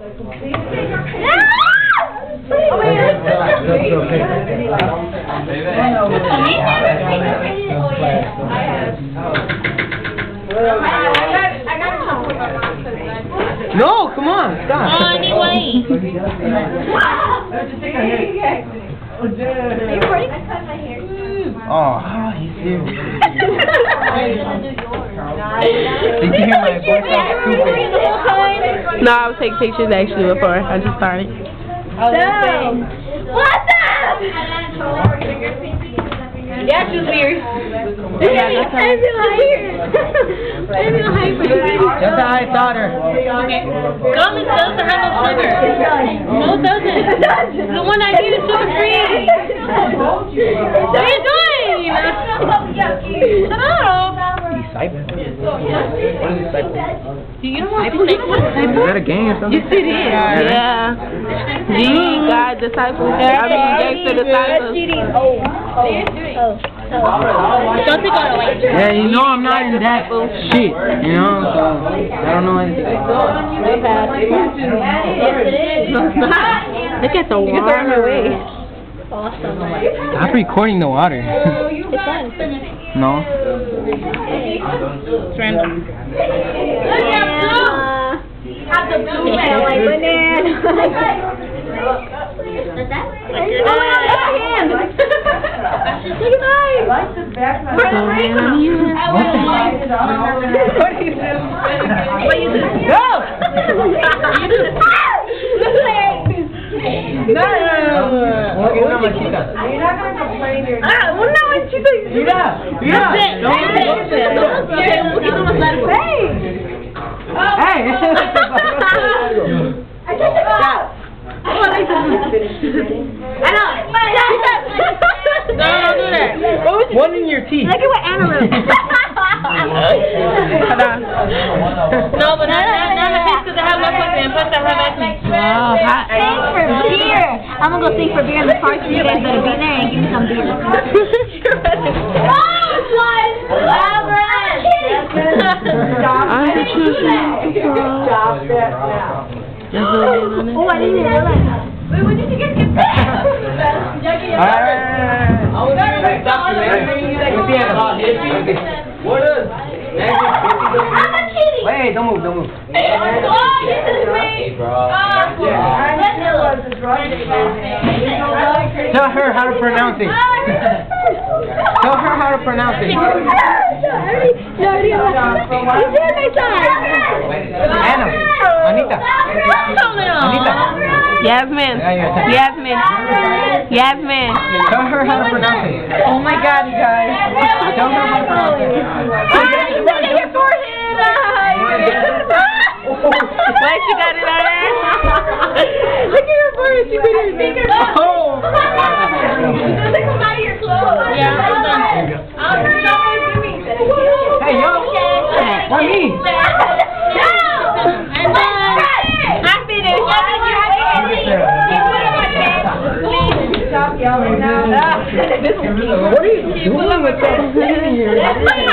No, come on, stop. Oh, anyway. Oh, how he's serious. Did you hear my voice? No, I was taking pictures actually before I just started. Oh, What's up? Yeah, she's weird. I feel weird. I feel hyper. That's how I thought her. Gum is supposed to have no sugar. No, it doesn't. The one I eat is sugar free. What are you doing? Shut up. Disciple. What is disciple? You don't want to say Is that a game or something? Yes, it is. Yeah. G, God, disciples. I mean, gangster disciples. Oh, oh. Don't take all away. Yeah, you know I'm not in that shit, you know, so I don't know anything. Look at the water. Stop recording the water. no. It's random. Look at blue. Have the blue man like banana. Go! No, Okay, una machita. Ah, una. Mira, mira. No, Hey. I took it off. I know. No, don't do that. One in your teeth. Look at what Anna wrote. No, but not, not, not my kids because I have no pussy and plus I have acne. Oh, Sing for beer. I'm gonna go sing for beer in the park. so You guys better be there and give me some beer. the children. Oh, I didn't realize that. Wait, did you get don't move, don't move. Oh. Tell her how to pronounce it. Tell her how to pronounce it. Anita, Anita. Yasmin. Yeah, yeah. Yasmin. Yasmin. Tell her how to pronounce it. Oh my god, you guys. Tell her how to pronounce it. Wait, she got it on there? Look at her forehead. She put her finger. What are you doing? With that